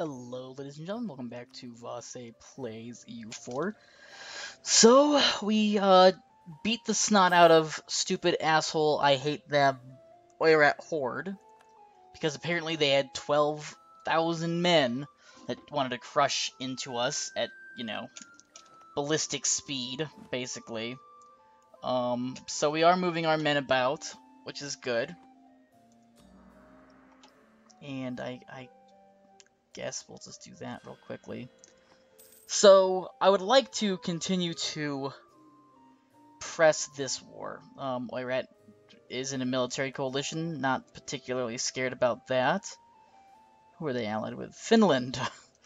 Hello, ladies and gentlemen. Welcome back to Vasae Plays EU4. So, we, uh, beat the snot out of stupid asshole, I hate them, Oirat Horde. Because apparently they had 12,000 men that wanted to crush into us at, you know, ballistic speed, basically. Um, so we are moving our men about, which is good. And I, I guess we'll just do that real quickly. So, I would like to continue to press this war. Um, Oirat is in a military coalition, not particularly scared about that. Who are they allied with? Finland!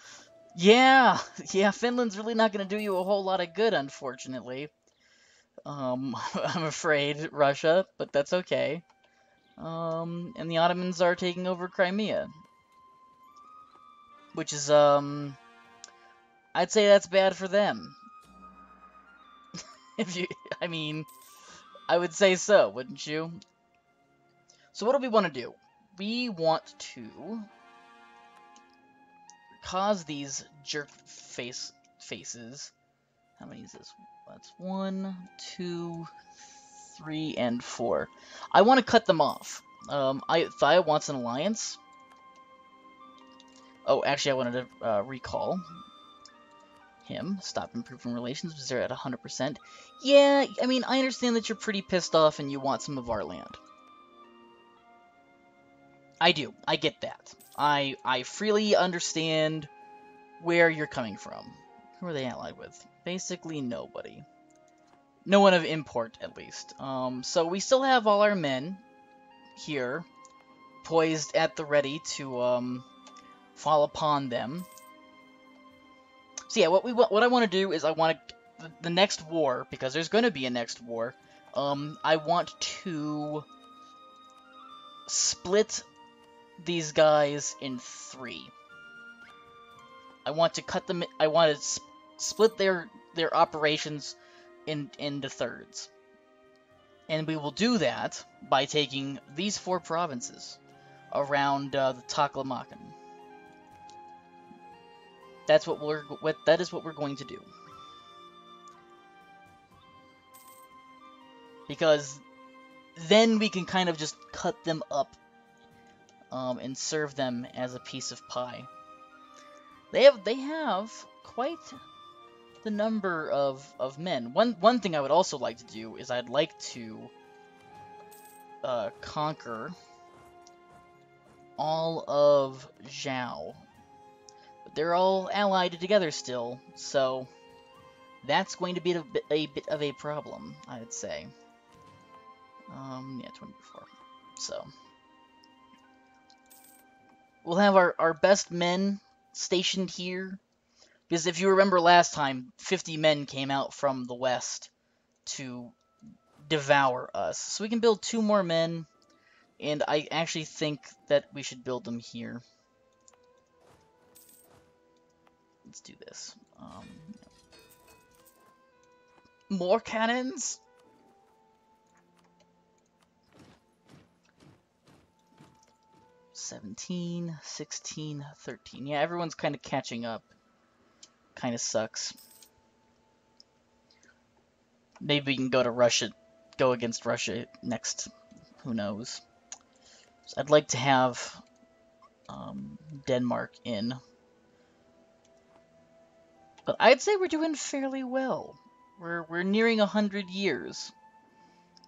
yeah! Yeah, Finland's really not going to do you a whole lot of good, unfortunately. Um, I'm afraid, Russia, but that's okay. Um, and the Ottomans are taking over Crimea. Which is, um... I'd say that's bad for them. if you... I mean... I would say so, wouldn't you? So what do we want to do? We want to... Cause these jerk face faces... How many is this? That's one, two, three, and four. I want to cut them off. Um, I, Thia wants an alliance. Oh, actually, I wanted to uh, recall him. Stop improving relations because they're at 100%. Yeah, I mean, I understand that you're pretty pissed off and you want some of our land. I do. I get that. I I freely understand where you're coming from. Who are they allied with? Basically nobody. No one of import, at least. Um, so we still have all our men here, poised at the ready to um, fall upon them. So yeah, what we what I want to do is I want to the next war because there's going to be a next war. Um, I want to split these guys in three. I want to cut them. I want to split their their operations in into thirds. And we will do that by taking these four provinces around uh, the Taklamakan. That's what we're what that is what we're going to do. Because then we can kind of just cut them up um, and serve them as a piece of pie. They have they have quite the number of, of men. One one thing I would also like to do is I'd like to uh, conquer all of Zhao. They're all allied together still, so that's going to be a bit, a bit of a problem, I'd say. Um, yeah, 24. So, we'll have our, our best men stationed here because if you remember last time, 50 men came out from the west to devour us. So we can build two more men, and I actually think that we should build them here. Let's do this. Um, more cannons? Seventeen, sixteen, thirteen. Yeah, everyone's kind of catching up kind of sucks. Maybe we can go to Russia, go against Russia next. Who knows? So I'd like to have um, Denmark in. But I'd say we're doing fairly well. We're we're nearing a hundred years.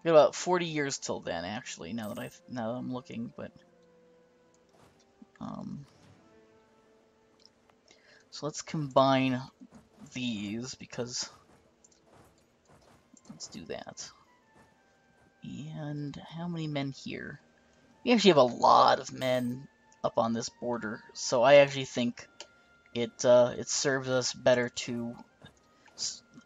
We got about forty years till then, actually. Now that I now that I'm looking, but um, so let's combine these because let's do that. And how many men here? We actually have a lot of men up on this border, so I actually think it uh, it serves us better to.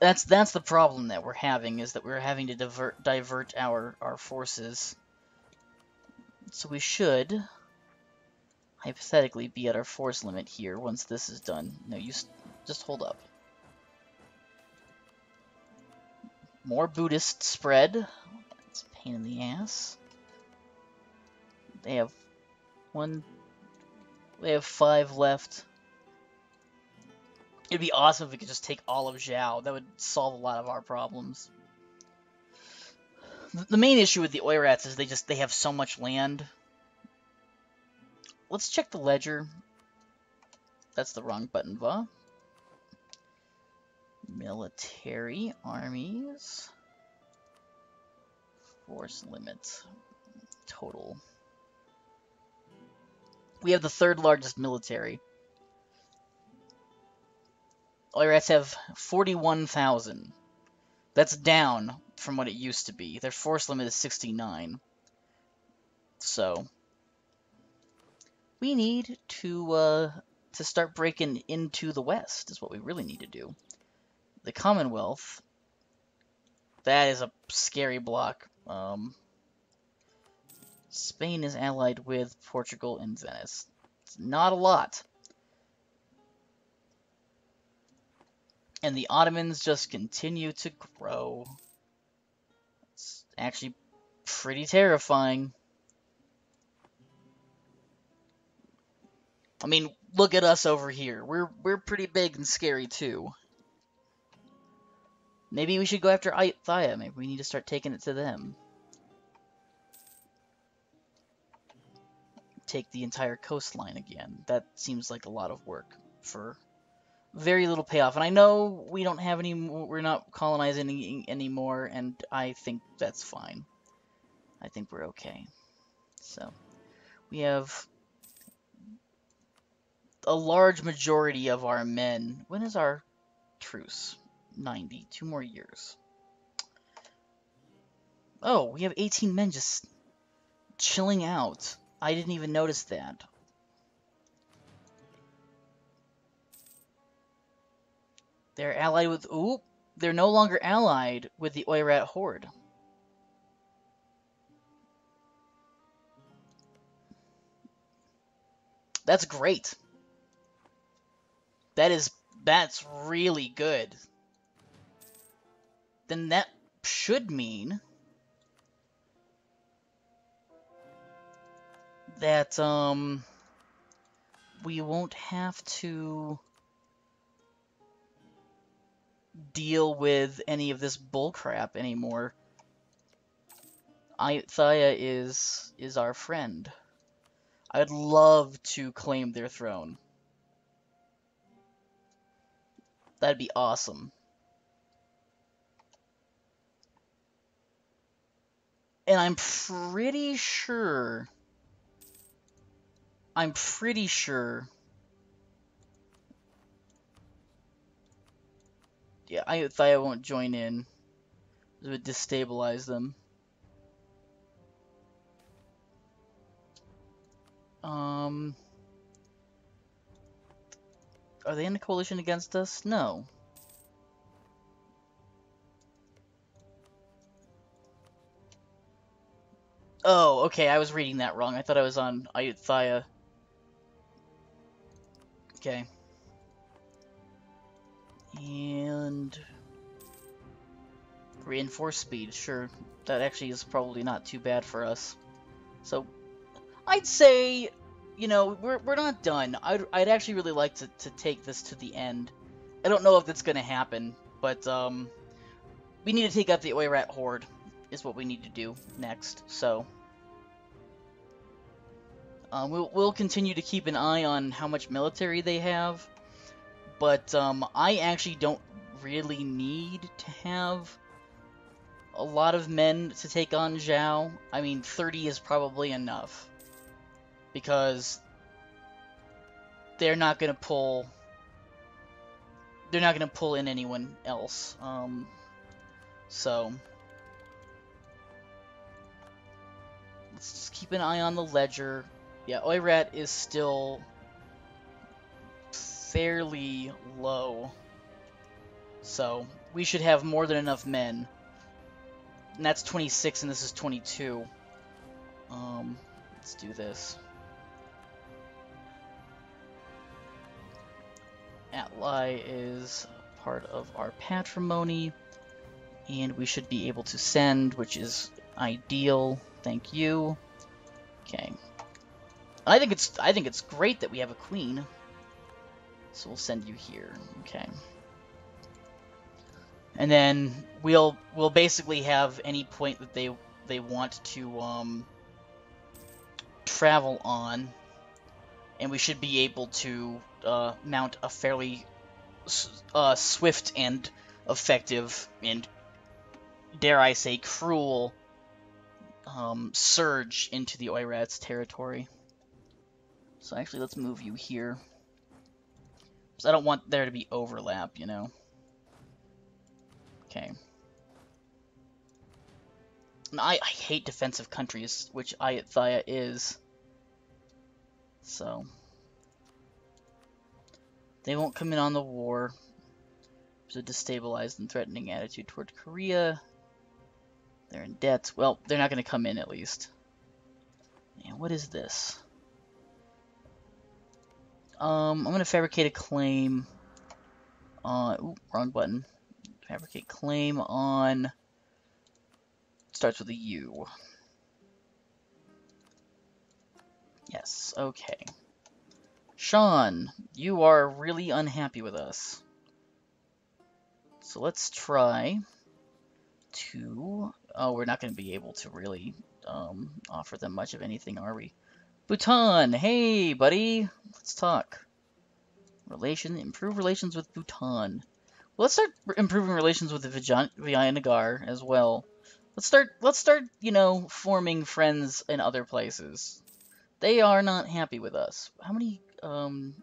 That's that's the problem that we're having is that we're having to divert divert our our forces. So we should hypothetically be at our force limit here once this is done. No, you just hold up. More Buddhist spread. It's a pain in the ass. They have one. They have five left. It'd be awesome if we could just take all of Zhao. That would solve a lot of our problems. The main issue with the Oirats is they just they have so much land. Let's check the ledger. That's the wrong button, va? Military armies. Force limit. Total. We have the third largest military. Oirats have 41,000. That's down from what it used to be. Their force limit is 69. So, we need to uh, to start breaking into the West, is what we really need to do. The Commonwealth, that is a scary block. Um, Spain is allied with Portugal and Venice. It's not a lot. And the Ottomans just continue to grow. It's actually pretty terrifying. I mean, look at us over here. We're we're pretty big and scary too. Maybe we should go after Ayutthaya. Maybe we need to start taking it to them. Take the entire coastline again. That seems like a lot of work for very little payoff. And I know we don't have any, we're not colonizing anymore, and I think that's fine. I think we're okay. So, we have a large majority of our men. When is our truce? 90. Two more years. Oh, we have 18 men just chilling out. I didn't even notice that. They're allied with... Ooh! They're no longer allied with the Oirat Horde. That's great. That is... That's really good. Then that should mean... That, um... We won't have to deal with any of this bullcrap anymore. Ayutthaya is is our friend. I'd love to claim their throne. That'd be awesome. And I'm pretty sure... I'm pretty sure yeah, I won't join in. It would destabilize them. Um, are they in a coalition against us? No. Oh, okay, I was reading that wrong. I thought I was on Ayutthaya. Okay. And reinforce speed, sure. That actually is probably not too bad for us. So, I'd say, you know, we're, we're not done. I'd, I'd actually really like to, to take this to the end. I don't know if that's going to happen, but um, we need to take out the Oirat Horde, is what we need to do next, so... Uh, we'll, we'll continue to keep an eye on how much military they have, but um, I actually don't really need to have a lot of men to take on Zhao. I mean, 30 is probably enough. Because they're not going to pull... They're not going to pull in anyone else. Um, so... Let's just keep an eye on the ledger. Yeah, Oirat is still fairly low. So, we should have more than enough men. And that's 26 and this is 22. Um, let's do this. Ally is part of our patrimony. And we should be able to send, which is ideal. Thank you. Okay. I think it's I think it's great that we have a queen. So we'll send you here. Okay. And then we'll we'll basically have any point that they they want to um, travel on, and we should be able to uh, mount a fairly uh, swift and effective and dare I say cruel um, surge into the Oirat's territory. So actually, let's move you here. Because I don't want there to be overlap, you know. Okay. I, I hate defensive countries, which Ayutthaya is. So. They won't come in on the war. There's a destabilized and threatening attitude toward Korea. They're in debt. Well, they're not going to come in at least. And what is this? Um, I'm going to fabricate a claim on... Ooh, wrong button. Fabricate claim on... Starts with a U. Yes, okay. Sean, you are really unhappy with us. So let's try to... Oh, we're not going to be able to really um, offer them much of anything, are we? Bhutan, hey, buddy. Let's talk. Relation, improve relations with Bhutan. Well, let's start improving relations with the Vijayanagar as well. Let's start, let's start, you know, forming friends in other places. They are not happy with us. How many, um,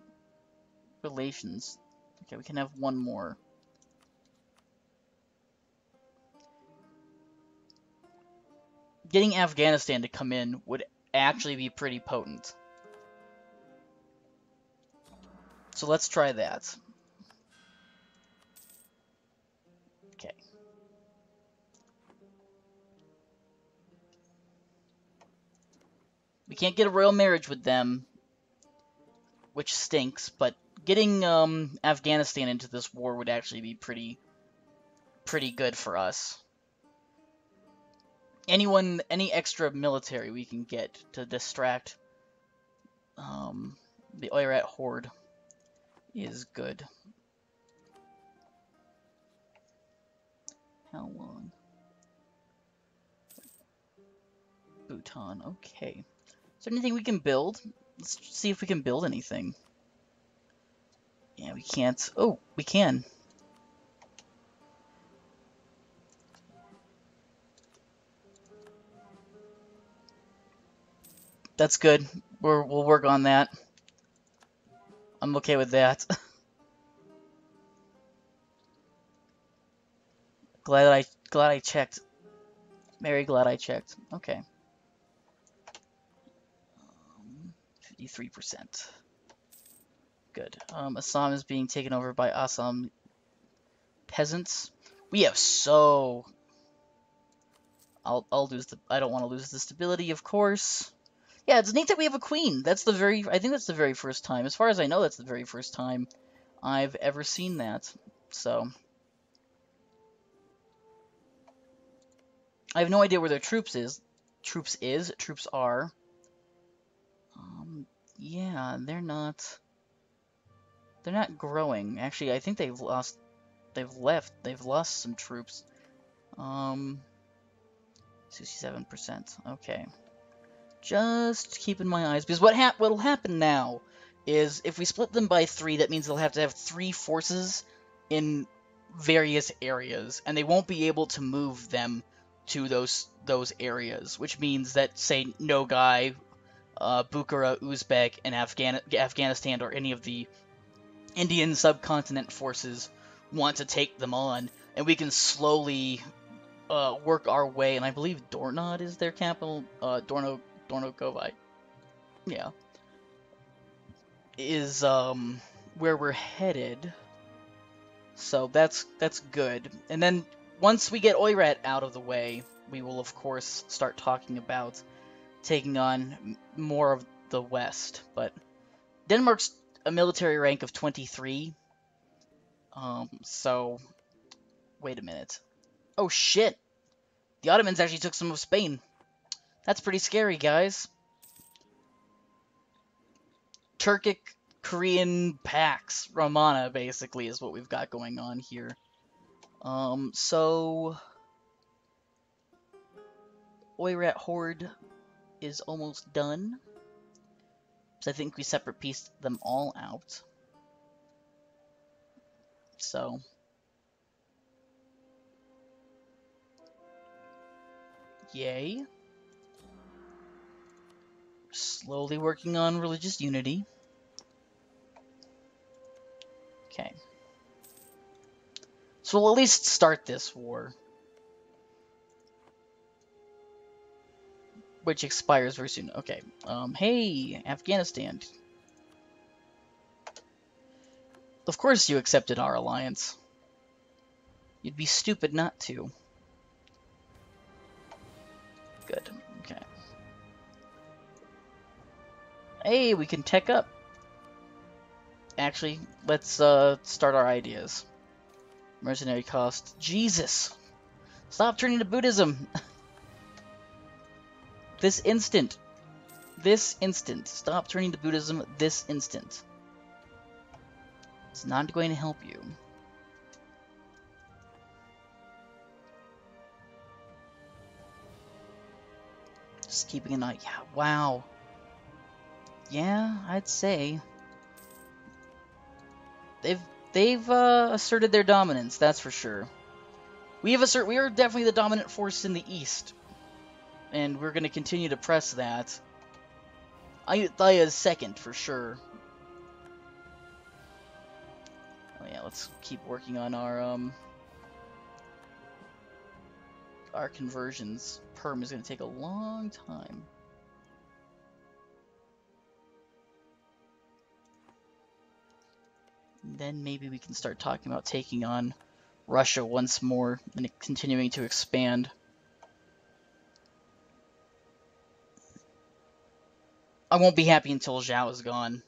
relations? Okay, we can have one more. getting Afghanistan to come in would actually be pretty potent. So let's try that. Okay. We can't get a royal marriage with them, which stinks, but getting um, Afghanistan into this war would actually be pretty, pretty good for us anyone, any extra military we can get to distract um, the Oirat horde is good. How long? Bhutan, okay. Is there anything we can build? Let's see if we can build anything. Yeah, we can't. Oh, we can. That's good. We're, we'll work on that. I'm okay with that. glad I glad I checked. Very glad I checked. Okay. 53%. Um, good. Um, Assam is being taken over by Assam peasants. We have so... I'll, I'll lose the... I don't want to lose the stability, of course. Yeah, it's neat that we have a queen. That's the very, I think that's the very first time. As far as I know, that's the very first time I've ever seen that. So. I have no idea where their troops is. Troops is, troops are. Um, yeah, they're not, they're not growing. Actually, I think they've lost, they've left, they've lost some troops. Um, 67%, okay just keeping my eyes because what hap what'll happen now is if we split them by three, that means they'll have to have three forces in various areas, and they won't be able to move them to those those areas, which means that say Nogai, uh, Bukhara, Uzbek, and Afghan Afghanistan or any of the Indian subcontinent forces want to take them on, and we can slowly uh, work our way. And I believe Dornod is their capital. Uh, Dornogovai, yeah, is um where we're headed. So that's that's good. And then once we get Oirat out of the way, we will of course start talking about taking on more of the West. But Denmark's a military rank of 23. Um, so wait a minute. Oh shit! The Ottomans actually took some of Spain. That's pretty scary, guys. Turkic Korean Pax Romana, basically, is what we've got going on here. Um, so... Oirat Horde is almost done. So I think we separate pieced them all out. So... Yay. Slowly working on religious unity. Okay. So we'll at least start this war. Which expires very soon. Okay. Um, hey, Afghanistan. Of course you accepted our alliance. You'd be stupid not to. Good. Hey, we can tech up. Actually, let's uh, start our ideas. Mercenary cost. Jesus! Stop turning to Buddhism! this instant. This instant. Stop turning to Buddhism this instant. It's not going to help you. Just keeping an eye. Yeah, wow. Yeah, I'd say. They've they've uh, asserted their dominance, that's for sure. We have assert we are definitely the dominant force in the east. And we're gonna continue to press that. Ayutthaya is second for sure. Oh yeah, let's keep working on our um our conversions. Perm is gonna take a long time. Then maybe we can start talking about taking on Russia once more and continuing to expand. I won't be happy until Zhao is gone.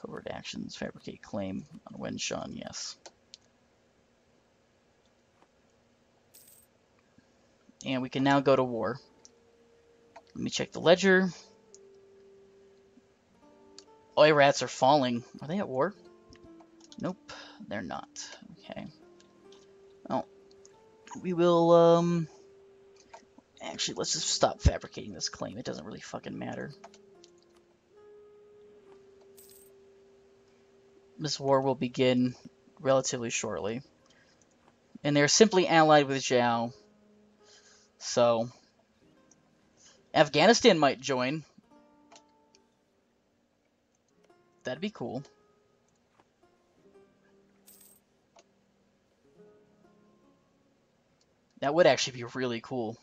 Covert actions, fabricate claim on Wenshan, yes. And we can now go to war. Let me check the ledger. Oirats are falling. Are they at war? Nope, they're not. Okay. Well, we will, um... Actually, let's just stop fabricating this claim. It doesn't really fucking matter. This war will begin relatively shortly. And they're simply allied with Zhao. So... Afghanistan might join. That'd be cool. That would actually be really cool.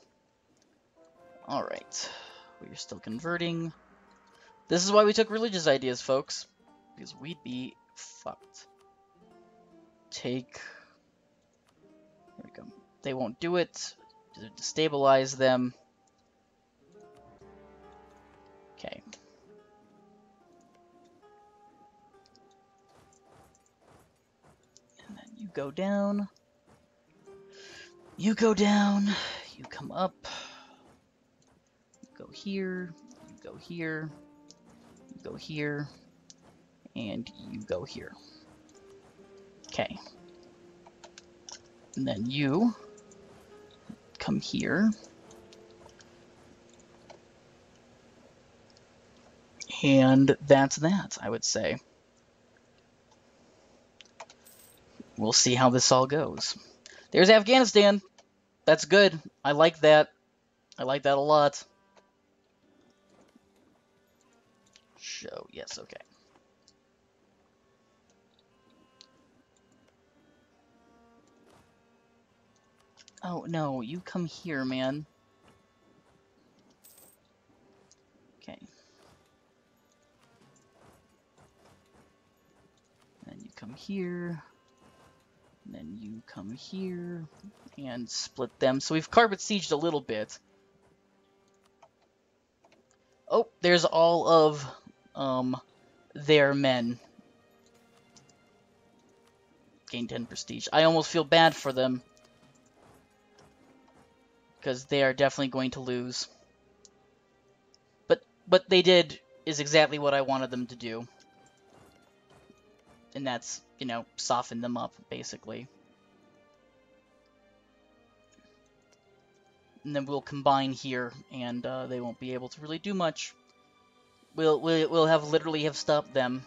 Alright. We're still converting. This is why we took religious ideas, folks. Because we'd be fucked. Take... Here we go. They won't do it. Destabilize them. Go down. You go down. You come up. You go here. You go here. You go here. And you go here. Okay. And then you come here. And that's that, I would say. We'll see how this all goes. There's Afghanistan. That's good. I like that. I like that a lot. Show. Yes, okay. Oh, no. You come here, man. Okay. And you come here. And then you come here and split them. So we've carpet sieged a little bit. Oh, there's all of um, their men. Gain 10 prestige. I almost feel bad for them. Because they are definitely going to lose. But what they did is exactly what I wanted them to do. And that's, you know, soften them up, basically. And then we'll combine here, and uh, they won't be able to really do much. We'll, we'll, we'll have literally have stopped them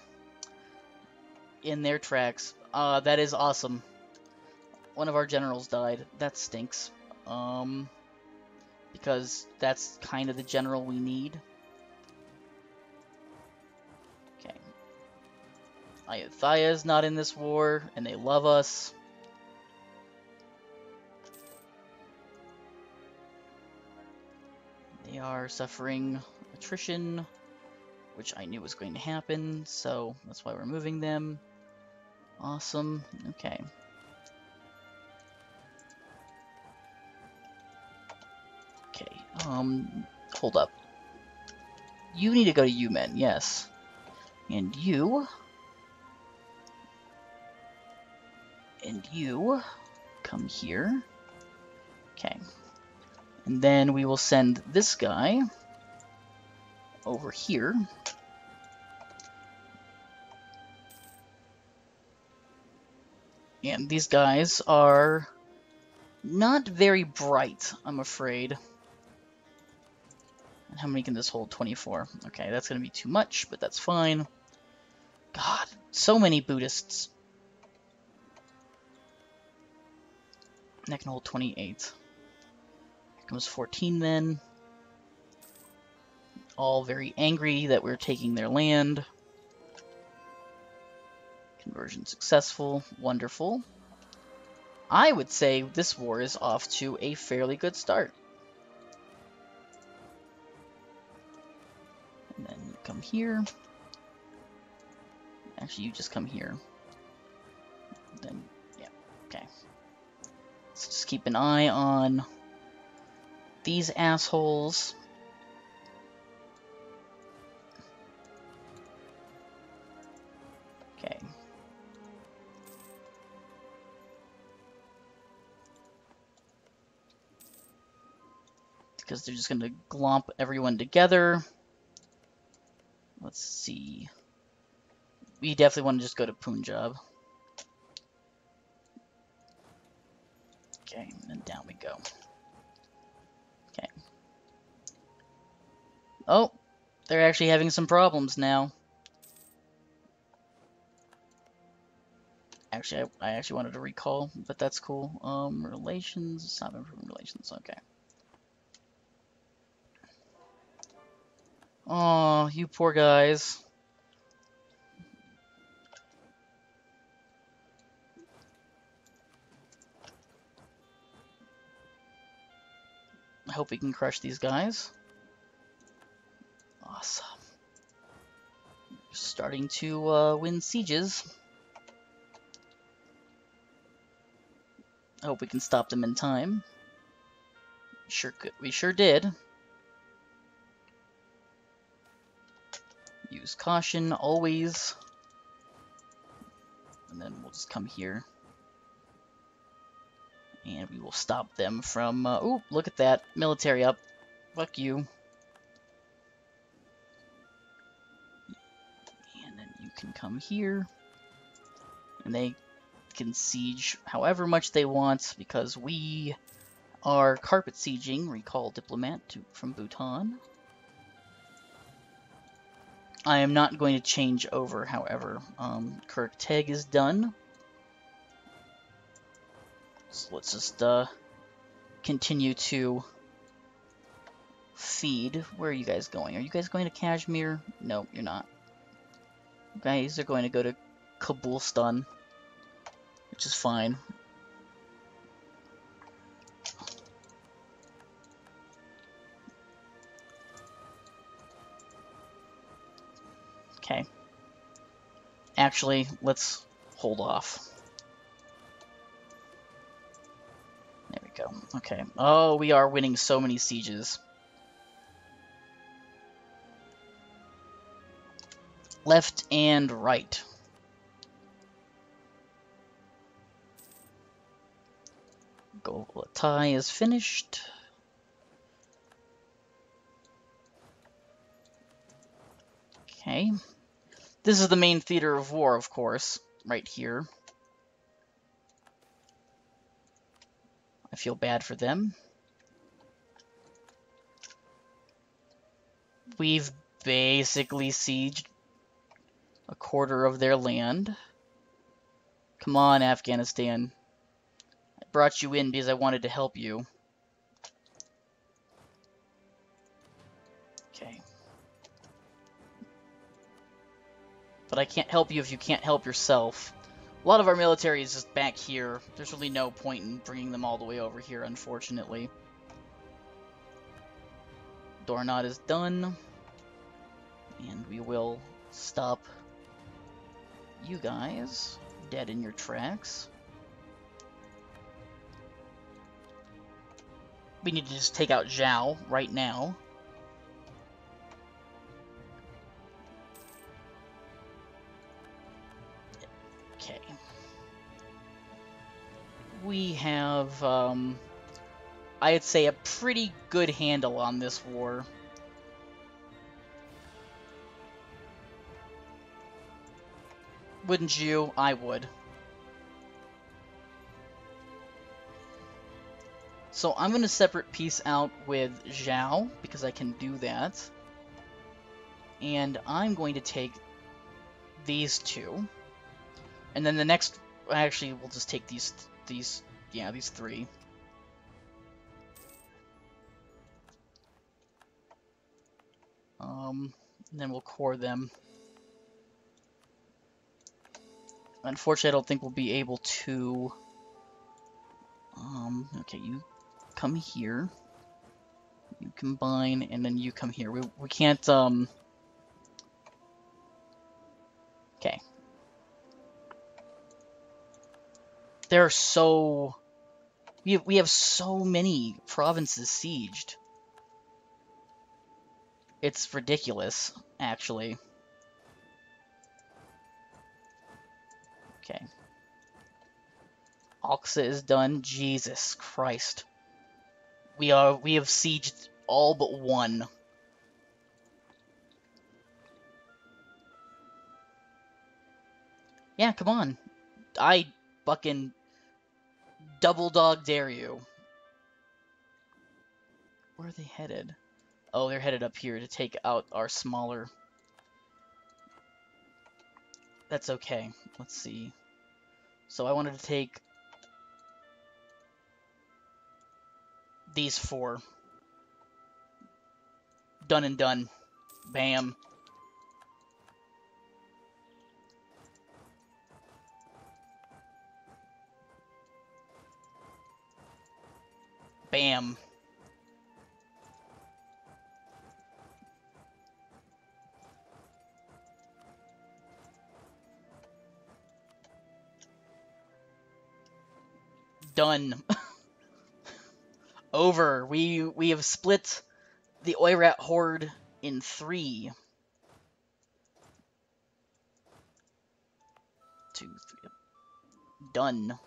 in their tracks. Uh, that is awesome. One of our generals died. That stinks. Um, because that's kind of the general we need. Ayutthaya is not in this war, and they love us. They are suffering attrition, which I knew was going to happen, so that's why we're moving them. Awesome. Okay. Okay, um, hold up. You need to go to Yumen, yes. And you... And you come here. Okay. And then we will send this guy over here. And these guys are not very bright, I'm afraid. And how many can this hold? 24. Okay, that's going to be too much, but that's fine. God, so many Buddhists. That can hold 28. Here comes 14 men. All very angry that we're taking their land. Conversion successful. Wonderful. I would say this war is off to a fairly good start. And then you come here. Actually, you just come here. Then, yeah, okay. Let's just keep an eye on these assholes. Okay. Because they're just going to glomp everyone together. Let's see. We definitely want to just go to Punjab. Okay, and down we go. Okay. Oh, they're actually having some problems now. Actually, I, I actually wanted to recall, but that's cool. Um, relations, stop improving relations, okay. Oh, you poor guys. I hope we can crush these guys. Awesome. Starting to uh, win sieges. I hope we can stop them in time. Sure, could. we sure did. Use caution, always. And then we'll just come here. And we will stop them from... Uh, oh, look at that. Military up. Fuck you. And then you can come here. And they can siege however much they want because we are carpet sieging, recall diplomat to, from Bhutan. I am not going to change over, however. Um, Kirk Teg is done. So let's just uh, continue to feed. Where are you guys going? Are you guys going to Kashmir? No, you're not. You guys are going to go to Kabulstan, which is fine. Okay. Actually, let's hold off. Okay. Oh, we are winning so many sieges. Left and right. Golgotha is finished. Okay. This is the main theater of war, of course, right here. I feel bad for them. We've basically sieged a quarter of their land. Come on, Afghanistan. I brought you in because I wanted to help you. Okay. But I can't help you if you can't help yourself. A lot of our military is just back here. There's really no point in bringing them all the way over here, unfortunately. Dornod is done. And we will stop you guys dead in your tracks. We need to just take out Zhao right now. We have, um, I'd say a pretty good handle on this war. Wouldn't you? I would. So I'm going to separate peace out with Zhao, because I can do that. And I'm going to take these two. And then the next... Actually, we'll just take these... these yeah, these three. Um, then we'll core them. Unfortunately, I don't think we'll be able to... Um, okay, you come here. You combine, and then you come here. We, we can't, um... There are so... We have, we have so many provinces sieged. It's ridiculous, actually. Okay. Oxa is done. Jesus Christ. We are we have sieged all but one. Yeah, come on. I fucking double dog dare you. Where are they headed? Oh, they're headed up here to take out our smaller that's okay. Let's see. So I wanted to take these four. Done and done. Bam. Bam. done. Over. We we have split the Oirat horde in three. Two, three. Done.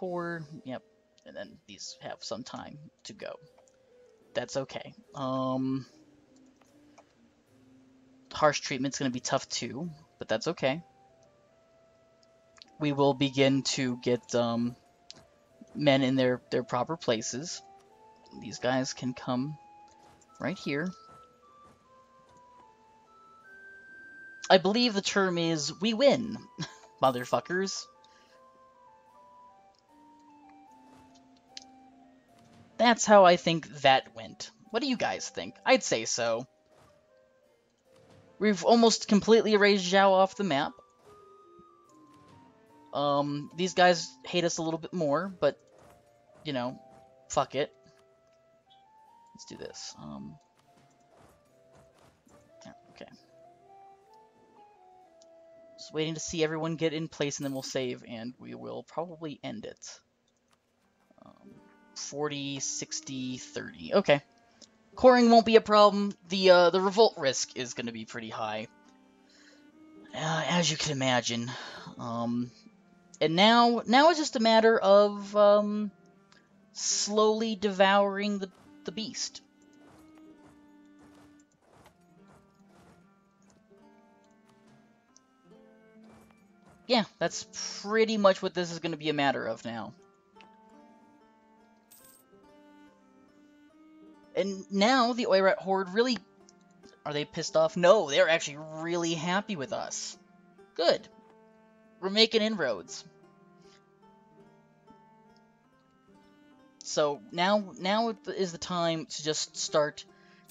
Core. Yep and then these have some time to go. That's okay. Um, harsh treatment's going to be tough too, but that's okay. We will begin to get um, men in their, their proper places. These guys can come right here. I believe the term is, we win, motherfuckers. That's how I think that went. What do you guys think? I'd say so. We've almost completely erased Zhao off the map. Um, these guys hate us a little bit more, but, you know, fuck it. Let's do this. Um, yeah, okay. Just waiting to see everyone get in place, and then we'll save, and we will probably end it. Um, 40, 60, 30. Okay. Coring won't be a problem. The uh, the revolt risk is going to be pretty high. uh, as you can imagine. Um, and now, now it's just a matter of um, slowly devouring the, the beast. Yeah, that's pretty much what this is going to be a matter of now. And now the Oirat Horde really... Are they pissed off? No, they're actually really happy with us. Good. We're making inroads. So now, now is the time to just start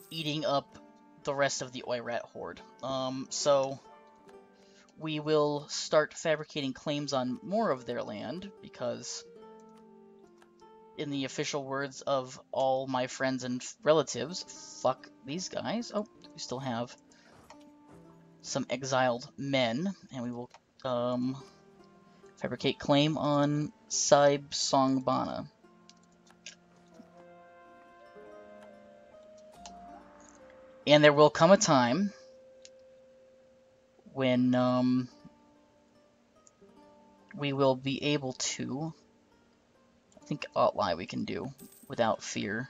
eating up the rest of the Oirat Horde. Um, so we will start fabricating claims on more of their land, because in the official words of all my friends and relatives, fuck these guys. Oh, we still have some exiled men, and we will um, fabricate claim on Saib Songbana. And there will come a time when um, we will be able to think outline we can do without fear.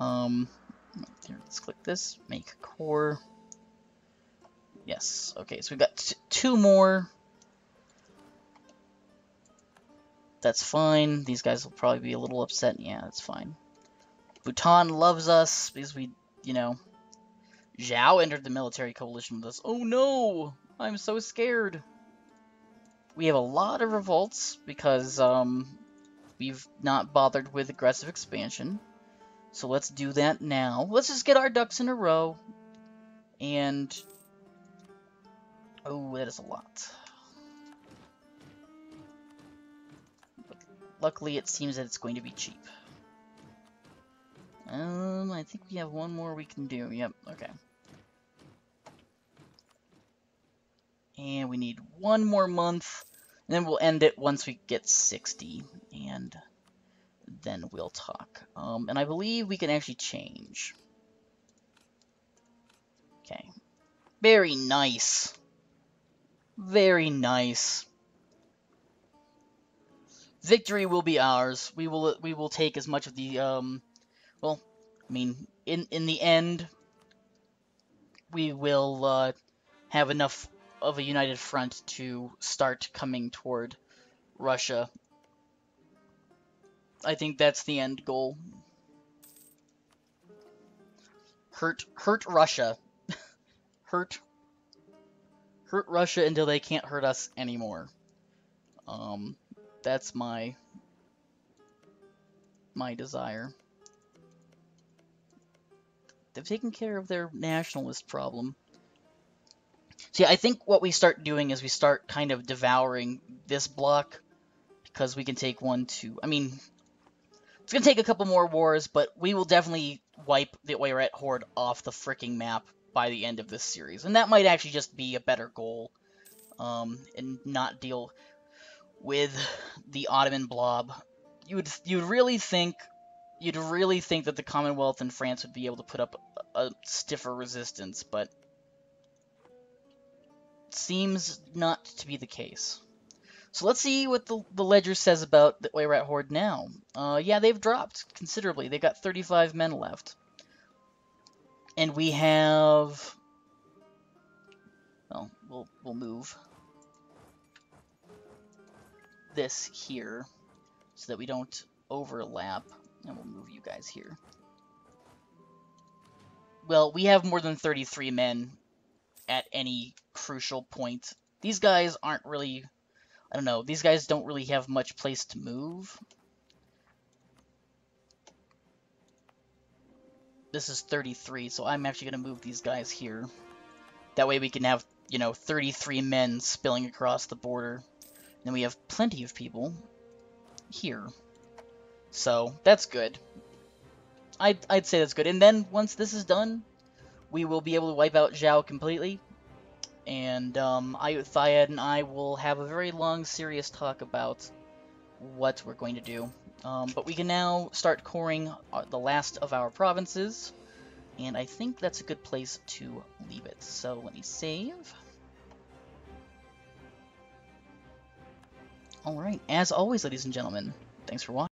Um, here, let's click this, make core. Yes, okay, so we've got two more. That's fine. These guys will probably be a little upset. Yeah, that's fine. Bhutan loves us because we, you know, Zhao entered the military coalition with us. Oh no! I'm so scared. We have a lot of revolts because um, we've not bothered with aggressive expansion. So let's do that now. Let's just get our ducks in a row. And... Oh, that is a lot. But luckily, it seems that it's going to be cheap. Um, I think we have one more we can do. Yep, okay. And we need one more month. And then we'll end it once we get 60. And then we'll talk. Um, and I believe we can actually change. Okay. Very nice. Very nice. Victory will be ours. We will we will take as much of the um well, I mean, in in the end we will uh, have enough of a united front to start coming toward Russia. I think that's the end goal. Hurt hurt Russia. hurt hurt Russia until they can't hurt us anymore. Um that's my my desire. They've taken care of their nationalist problem. See, I think what we start doing is we start kind of devouring this block because we can take one, two. I mean, it's going to take a couple more wars, but we will definitely wipe the Oirat Horde off the freaking map by the end of this series. And that might actually just be a better goal um, and not deal with the Ottoman blob. You would you'd really think you'd really think that the Commonwealth and France would be able to put up a, a stiffer resistance, but seems not to be the case. So let's see what the, the ledger says about the Oirat Horde now. Uh, yeah, they've dropped considerably. They've got 35 men left. And we have... Well, we'll, we'll move this here so that we don't overlap. And we'll move you guys here. Well, we have more than 33 men at any crucial point. These guys aren't really, I don't know, these guys don't really have much place to move. This is 33, so I'm actually going to move these guys here. That way we can have, you know, 33 men spilling across the border. Then we have plenty of people here. So, that's good. I'd, I'd say that's good. And then, once this is done, we will be able to wipe out Zhao completely and um, Ayutthaya and I will have a very long, serious talk about what we're going to do. Um, but we can now start coring uh, the last of our provinces, and I think that's a good place to leave it. So let me save. Alright, as always, ladies and gentlemen, thanks for watching.